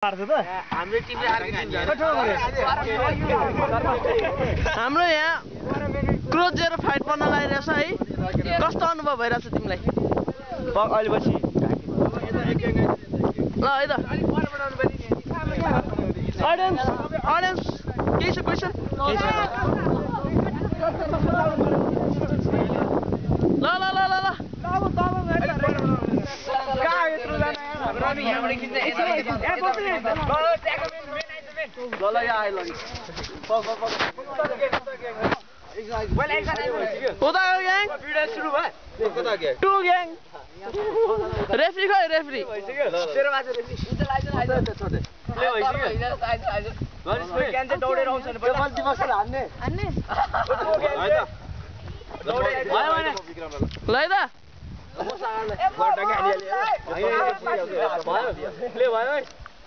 हाम्रो यहाँ crows zero fight पर्न लागिरहेछ है। कस्तो अनुभव भइरहेछ तिमीलाई? अहिले पछि। ल है त। अडियन्स अडियन्स केही छ क्वेसन ल ल ल ल ल ल ल यहाँ आइ लगी उता ग्याङ भयो टु ग्याङ रेफ्री खै रेफ्री दौडेर आउँछ ल है त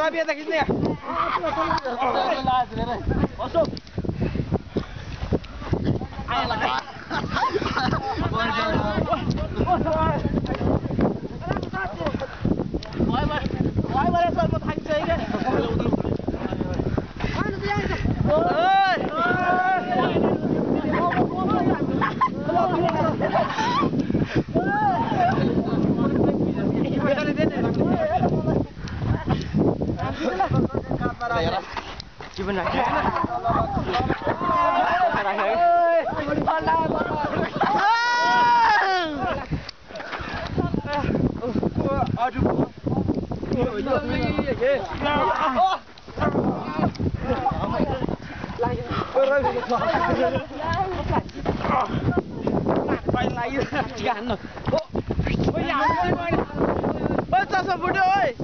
रवि यता खिच्ने अशोक आयो फाइट हुँदैछ ओइ चसो फुट्यो ओइ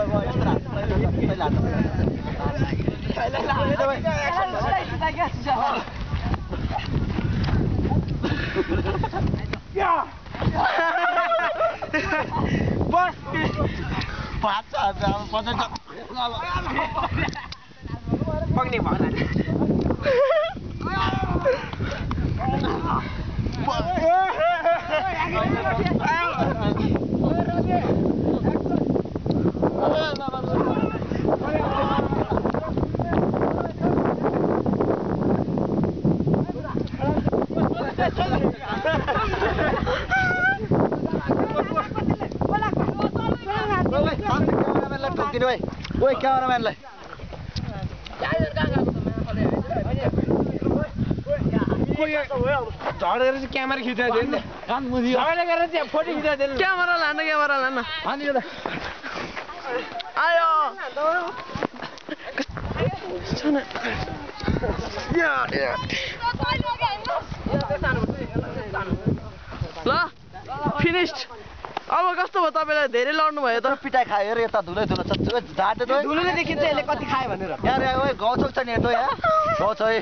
बिस्तारी ओइ! ओइ क्यामेराम्यानलाई झडेर चाहिँ क्यामेरा खिचेको थियो नि फोटो खिचाइदिनु क्यामेरा लान क्यामेरा लान अनि आयो। ल फिनिस्ड अब कस्तो भयो तपाईँलाई धेरै लड्नु भयो त? पिटाइ खायो अरे यता धुलै धुलो त धुलोले देखिन्छ यसले कति खायो भनेर। यार ओए गाउँ छोक छ नि यतो यहाँ। गाउँ छ है